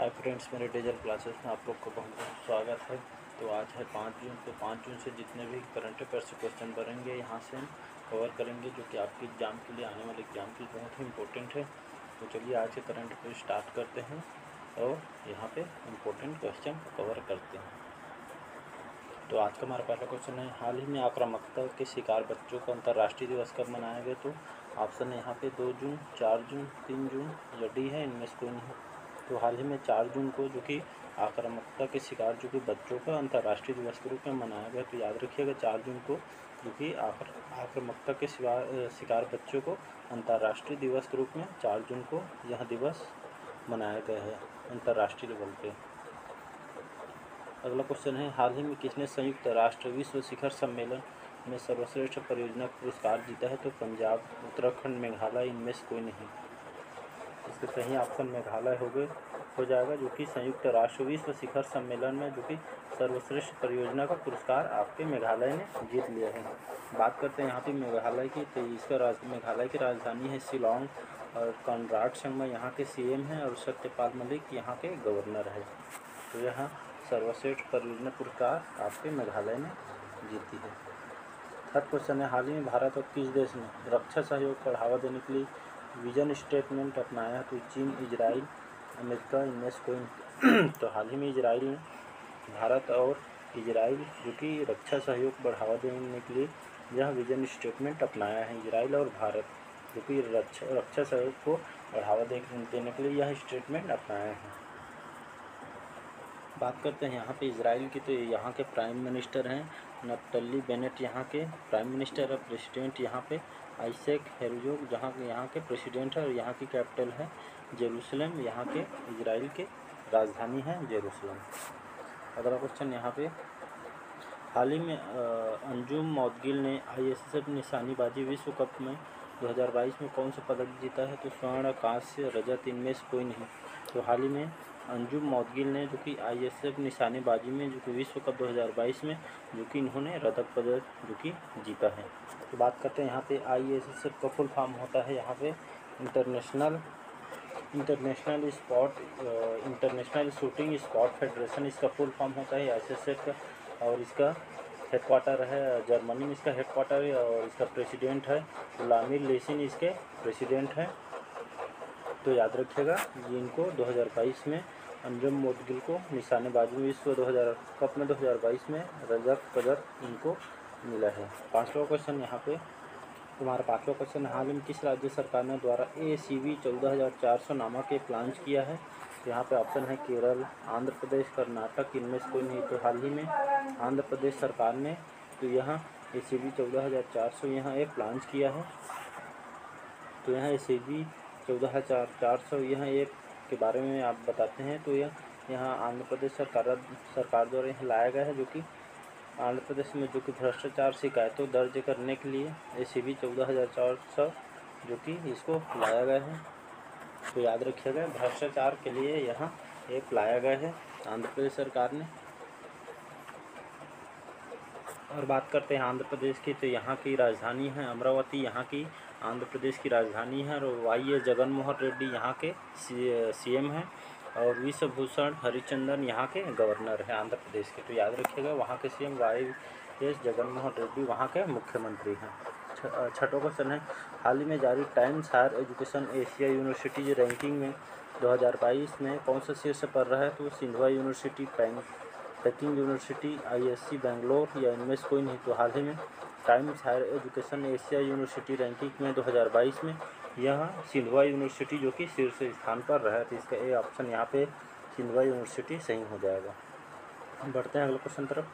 हाय friends, मेरे dazzle classes में आप लोग को बहुत बहुत स्वागत है। तो आज है पाँच जून तो पाँच जून से जितने भी करंट अफेयर से क्वेश्चन बनेंगे यहाँ से हम कवर करेंगे, जो कि आपके एग्ज़ाम के लिए आने वाले एग्ज़ाम के लिए बहुत ही इंपॉर्टेंट है। तो चलिए आज के करंट अफेयर स्टार्ट करते हैं और यहाँ पे इम्पोर्टेंट क्वेश्चन कवर करते हैं। तो आज का हमारा पहला क्वेश्चन है, हाल ही में आक्रामकता के शिकार बच्चों का अंतर्राष्ट्रीय दिवस कब मनाया गया? तो ऑप्शन यहाँ पे दो जून, चार जून, तीन जून, या डी है, इनमें से कोई नहीं। तो हाल ही में चार जून को जो कि आक्रामकता के शिकार जो कि बच्चों का अंतर्राष्ट्रीय दिवस के रूप में मनाया गया तो याद रखिएगा चार जून को जो कि आक्रामकता के शिकार शिकार बच्चों को अंतर्राष्ट्रीय दिवस के रूप में चार जून को यह दिवस मनाया गया है, अंतर्राष्ट्रीय लेवल पे। अगला क्वेश्चन है, हाल ही में किसने संयुक्त राष्ट्र विश्व शिखर सम्मेलन में सर्वश्रेष्ठ परियोजना पुरस्कार जीता है? तो पंजाब, उत्तराखंड, मेघालय, इनमें से कोई नहीं। इसके सही ऑप्शन मेघालय हो गए, हो जाएगा, जो कि संयुक्त राष्ट्र विश्व शिखर सम्मेलन में जो कि सर्वश्रेष्ठ परियोजना का पुरस्कार आपके मेघालय ने जीत लिया है। बात करते हैं यहाँ पे मेघालय की तो इसका राज, मेघालय की राजधानी है शिलोंग, और कॉनराड शर्मा यहाँ के सीएम हैं, और सत्यपाल मलिक यहाँ के गवर्नर है। तो यहाँ सर्वश्रेष्ठ परियोजना पुरस्कार आपके मेघालय ने जीती है। थर्ड क्वेश्चन है, हाल ही में भारत और किस देश ने रक्षा सहयोग को बढ़ावा देने के लिए विजन स्टेटमेंट अपनाया तो चीन, इजराइल, अमेरिका, इनमें से कोई तो हाल ही में इजराइल ने भारत और इजराइल, जो कि रक्षा सहयोग बढ़ावा देने के लिए यह विजन स्टेटमेंट अपनाया है। इजराइल और भारत, जो कि रक्षा रक्षा सहयोग को बढ़ावा देने के लिए यह स्टेटमेंट अपनाया है। बात करते हैं यहाँ पे इसराइल की तो यहाँ के प्राइम मिनिस्टर हैं नप्तली बेनेट यहाँ के प्राइम मिनिस्टर और प्रेसिडेंट यहाँ पे आइसेक हेरजोग, जहाँ यहाँ के प्रेसिडेंट है और यहाँ की कैपिटल है जेरूसलम, यहाँ के इसराइल के राजधानी है जेरूसलम। अगला क्वेश्चन यहाँ पे। हाल ही में अंजुम मौदगिल ने आईएसएसएफ निशानीबाजी विश्व कप में 2022 में कौन सा पदक जीता है तो स्वर्ण, कांस्य, रजत, इनमें से कोई नहीं। तो हाल ही में अंजुम मौदगिल ने, जो कि आईएसएफ निशानेबाजी में, जो कि विश्व कप 2022 में, जो कि इन्होंने रजत पदक, जो कि जीता है। तो बात करते हैं यहाँ पे आईएसएसएफ का फुल फॉर्म होता है यहाँ पे international international spot international shooting spot federation इसका फुल फॉर्म होता है आई का और इसका हेडक्वार्टर है जर्मनी में इसका हेडक्वार्टर है और इसका प्रेसिडेंट है गुलामिर लेसिन इसके प्रेसिडेंट हैं। तो याद रखिएगा, ये इनको 2022 में अंजुम मोदगिल को निशानेबाजी में, विश्व 2000 कप में 2022 में रजत पदक इनको मिला है। पाँचवा क्वेश्चन यहाँ पे। तुम्हारा पाँचवा क्वेश्चन हाल ही में किस राज्य सरकार ने द्वारा ए सी वी चौदह हज़ार चार सौ नामक एक लॉन्च किया है? यहाँ पे ऑप्शन है केरल, आंध्र प्रदेश, कर्नाटक। इनमें से कोई नहीं तो हाल ही में आंध्र प्रदेश सरकार ने तो यहाँ ए सी वी चौदह हज़ार चार सौ यहाँ एक लॉन्च किया है। तो यहाँ ए सी वी चौदह हज़ार चार सौ यह एक के बारे में आप बताते हैं। तो यह यहाँ आंध्र प्रदेश सरकार सरकार द्वारा यहाँ लाया गया है, जो कि आंध्र प्रदेश में जो कि भ्रष्टाचार शिकायतों दर्ज करने के लिए ए सी बी चौदह हज़ार चार सौ जो कि इसको लाया गया है। तो याद रखिएगा, भ्रष्टाचार के लिए यहाँ एक लाया गया है, आंध्र प्रदेश सरकार ने। और बात करते हैं आंध्र प्रदेश की तो यहाँ की राजधानी है अमरावती, यहाँ की आंध्र प्रदेश की राजधानी है। और वाई एस जगन मोहन रेड्डी यहाँ के सी एम हैं। और विश्वभूषण हरिचंदन यहाँ के गवर्नर हैं आंध्र प्रदेश के। तो याद रखिएगा, वहाँ के CM Y S Jaganmohan Reddy वहाँ के मुख्यमंत्री हैं। छठों क्वेश्चन है हाल ही में जारी Times Higher Education Asia universities ranking में 2022 में कौन सा शीर्ष पर रहा है? तो Sindhua university Peking university, IISc Bangalore या इनमें से कोई नहीं। तो हाल ही में Times Higher Education Asia university ranking में 2022 में यह सिंधवा यूनिवर्सिटी जो कि शीर्ष स्थान पर रहा तो इसका ए ऑप्शन यहाँ पे सिंधवा यूनिवर्सिटी सही हो जाएगा। बढ़ते हैं अगले क्वेश्चन तरफ़।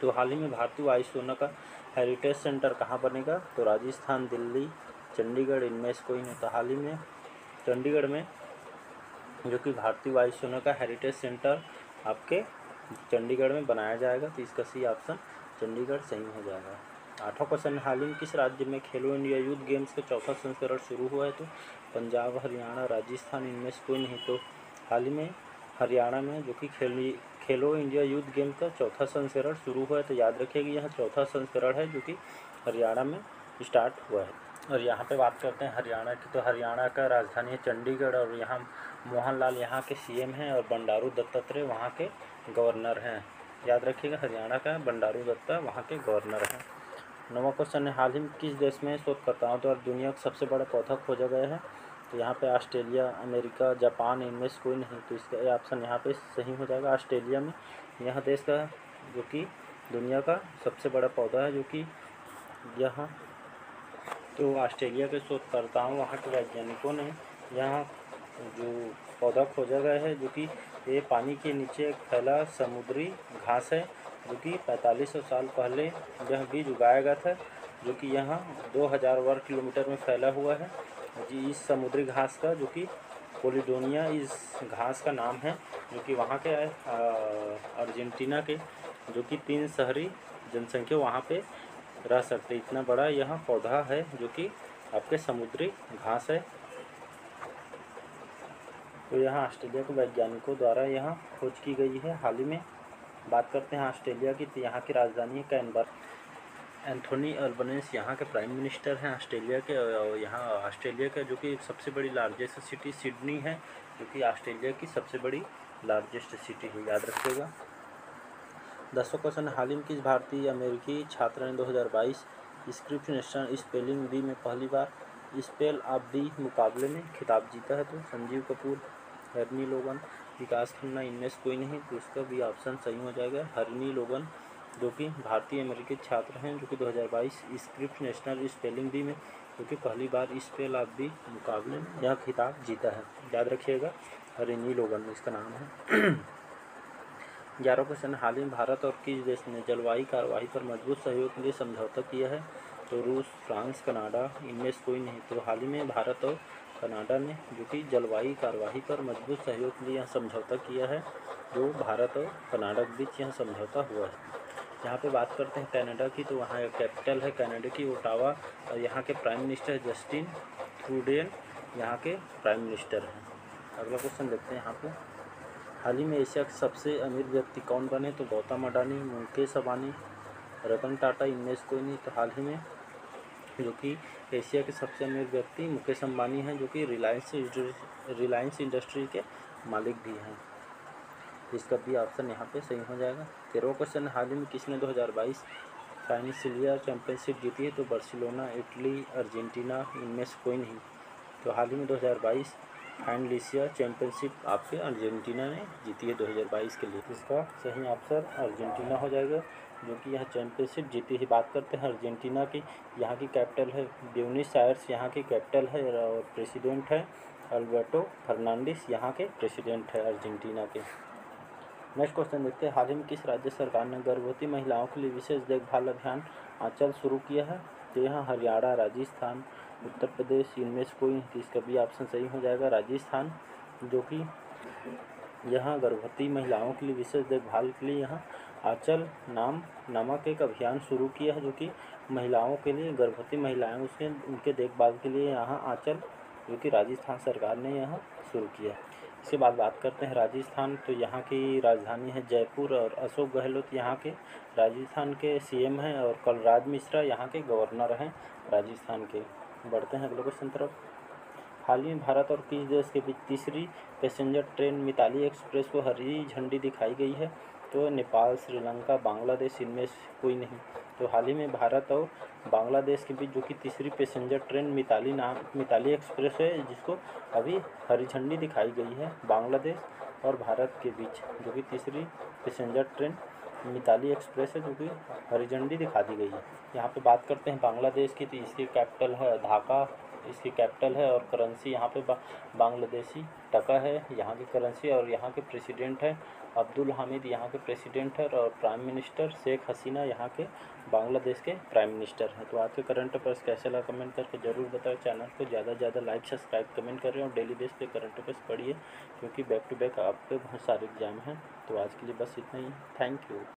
तो हाल ही में भारतीय वायु सेना का हेरिटेज सेंटर कहाँ बनेगा? तो राजस्थान, दिल्ली, चंडीगढ़, इनमें से कोई नहीं तो हाल ही में चंडीगढ़ में जो कि भारतीय वायु सेना का हेरिटेज सेंटर आपके चंडीगढ़ में बनाया जाएगा तो इसका सी ऑप्शन चंडीगढ़ सही हो जाएगा। आठों क्वेश्चन हाल ही में किस राज्य में खेलो इंडिया यूथ गेम्स का चौथा संस्करण शुरू हुआ है? तो पंजाब, हरियाणा, राजस्थान, इनमें से कोई नहीं। तो हाल ही में हरियाणा में जो कि खेल खेलो इंडिया यूथ गेम का चौथा संस्करण शुरू हुआ है। तो याद रखिए कि यह चौथा संस्करण है जो कि हरियाणा में स्टार्ट हुआ है। और यहाँ पे बात करते हैं हरियाणा की। तो हरियाणा का राजधानी है चंडीगढ़ और यहाँ मोहनलाल यहाँ के सीएम हैं और बंडारू दत्तात्रेय वहाँ के गवर्नर हैं। याद रखिएगा, हरियाणा का बंडारू दत्ता वहाँ के गवर्नर हैं। नवा क्वेश्चन है हाल ही में किस देश में शोधकर्ताओं द्वारा दुनिया का सबसे बड़ा पौधा खोजा गया है? तो यहाँ पे ऑस्ट्रेलिया, अमेरिका, जापान, इनमें से कोई नहीं तो इसका ऑप्शन यहाँ पे सही हो जाएगा। ऑस्ट्रेलिया में यह देश का जो कि दुनिया का सबसे बड़ा पौधा है, जो कि यहाँ तो ऑस्ट्रेलिया के शोधकर्ताओं, वहाँ के वैज्ञानिकों ने यहाँ जो पौधा खोजा गया है, जो कि ये पानी के नीचे फैला समुद्री घास है। जो कि पैंतालीस सौ साल पहले यह बीज उगाया गया था, जो कि यहाँ 2000 वर्ग किलोमीटर में फैला हुआ है। जी, इस समुद्री घास का, जो कि पोलिडोनिया, इस घास का नाम है, जो कि वहाँ के अर्जेंटीना के, जो कि तीन शहरी जनसंख्या वहाँ पे रह सकते इतना बड़ा यह पौधा है, जो कि आपके समुद्री घास है। तो यहाँ ऑस्ट्रेलिया के वैज्ञानिकों द्वारा यहाँ खोज की गई है। हाल ही में बात करते हैं ऑस्ट्रेलिया की तो यहाँ की राजधानी है कैनबर्ग एंथोनी अल्बनेस यहाँ के प्राइम मिनिस्टर हैं ऑस्ट्रेलिया के, और यहाँ ऑस्ट्रेलिया का जो कि सबसे बड़ी लार्जेस्ट सिटी सिडनी है, जो कि ऑस्ट्रेलिया की सबसे बड़ी लार्जेस्ट सिटी है, याद रखिएगा। दसों क्वेश्चन, हाल ही में किस भारतीय अमेरिकी छात्र ने 2022 स्क्रिप्ट नेशनल स्पेलिंग बी में पहली बार? स्पेल ऑफ़ दी मुकाबले में खिताब जीता है तो संजीव कपूर, हरनी लोगन। विकास खन्ना, इनमें से कोई नहीं। तो इसका भी ऑप्शन सही हो जाएगा। हरनी लोगन, जो कि भारतीय अमेरिकी छात्र हैं, जो कि 2022 स्क्रिप्ट नेशनल स्पेलिंग बी में, जो कि पहली बार स्पेल ऑफ़ दी मुकाबले में यह खिताब जीता है। याद रखिएगा हरिनी लोगन इसका नाम है। ग्यारह क्वेश्चन। हाल ही में भारत और किस देश ने जलवायु कार्रवाई पर मज़बूत सहयोग के लिए समझौता किया है? तो रूस, फ्रांस, कनाडा, इनमें से कोई नहीं। तो हाल ही में भारत और कनाडा ने जो कि जलवायु कार्रवाई पर मज़बूत सहयोग के लिए यहाँ समझौता किया है, जो भारत और कनाडा के बीच यहाँ समझौता हुआ है। यहाँ पे बात करते हैं कनाडा की तो वहाँ कैपिटल है कनाडा की, ओटावा, और यहाँ के प्राइम मिनिस्टर जस्टिन ट्रूडेन यहाँ के प्राइम मिनिस्टर हैं। अगला क्वेश्चन देखते हैं यहाँ पे। हाल ही में एशिया के सबसे अमीर व्यक्ति कौन बने? तो गौतम अडानी, मुकेश अबानी, रतन टाटा इनमें से कोई नहीं तो हाल ही में जो कि एशिया के सबसे अमीर व्यक्ति मुकेश अंबानी हैं, जो कि रिलायंस रिलायंस इंडस्ट्री के मालिक भी हैं। इसका भी ऑप्शन यहाँ पे सही हो जाएगा। तेरह क्वेश्चन हाल ही में किसने 2022 फाइनेंशियलिया चैंपियनशिप जीती है? तो बर्सिलोना, इटली, अर्जेंटीना, इनमें से कोई नहीं तो हाल ही में 2022 फाइनलिसिया चैंपियनशिप आपके अर्जेंटीना ने जीती है 2022 के लिए। इसका सही आंसर अर्जेंटीना हो जाएगा। जो कि यह चैंपियनशिप जीती ही बात करते हैं, अर्जेंटीना की। यहाँ की कैपिटल है ब्यूनिस आयर्स, यहाँ की कैपिटल है और प्रेसिडेंट है अल्बर्टो फर्नांडिस, यहाँ के प्रेसिडेंट है अर्जेंटीना के। नेक्स्ट क्वेश्चन देखते हैं, हाल ही में किस राज्य सरकार ने गर्भवती महिलाओं के लिए विशेष देखभाल अभियान आंचल शुरू किया है? तो यहाँ हरियाणा, राजस्थान, उत्तर प्रदेश, इनमें से कोई तो इसका भी ऑप्शन सही हो जाएगा। राजस्थान, जो कि यहाँ गर्भवती महिलाओं के लिए विशेष देखभाल के लिए यहाँ आंचल नाम नामक एक अभियान शुरू किया है जो कि महिलाओं के लिए, गर्भवती महिलाएँ उसके, उनके देखभाल के लिए यहाँ आंचल, जो कि राजस्थान सरकार ने यहाँ शुरू किया है। इसके बाद बात करते हैं राजस्थान तो यहाँ की राजधानी है जयपुर और अशोक गहलोत यहाँ के राजस्थान के सीएम हैं और कलराज मिश्रा यहाँ के गवर्नर हैं राजस्थान के। बढ़ते हैं अगले क्वेश्चन तरफ़। हाल ही। में भारत और किस देश के बीच तीसरी पैसेंजर ट्रेन मिताली एक्सप्रेस को हरी झंडी दिखाई गई है। तो नेपाल, श्रीलंका, बांग्लादेश, इनमें कोई नहीं। तो हाल ही में भारत और बांग्लादेश के बीच जो कि तीसरी पैसेंजर ट्रेन मिताली नाम, मिताली एक्सप्रेस है, जिसको अभी हरी झंडी दिखाई गई है। बांग्लादेश और भारत के बीच जो कि तीसरी पैसेंजर ट्रेन मिताली एक्सप्रेस है, जो कि हरी झंडी दिखा दी गई है। यहाँ पे बात करते हैं बांग्लादेश की तो इसकी कैपिटल है ढाका। इसकी कैपिटल है और करेंसी यहाँ पे बांग्लादेशी टका है, यहाँ की करेंसी और यहाँ के प्रेसिडेंट है। अब्दुल हामिद यहाँ के प्रेसिडेंट है और प्राइम मिनिस्टर शेख हसीना यहाँ के बांग्लादेश के प्राइम मिनिस्टर हैं। तो आज के करंट अफेयर्स कैसे लगा कमेंट करके ज़रूर बताएँ। चैनल को ज़्यादा से ज़्यादा लाइक सब्सक्राइब कमेंट करें और डेली बेस पे करंट अफेयर्स पढ़िए, क्योंकि बैक टू बैक आपके बहुत सारे एग्ज़ाम हैं। तो आज के लिए बस इतना ही। Thank you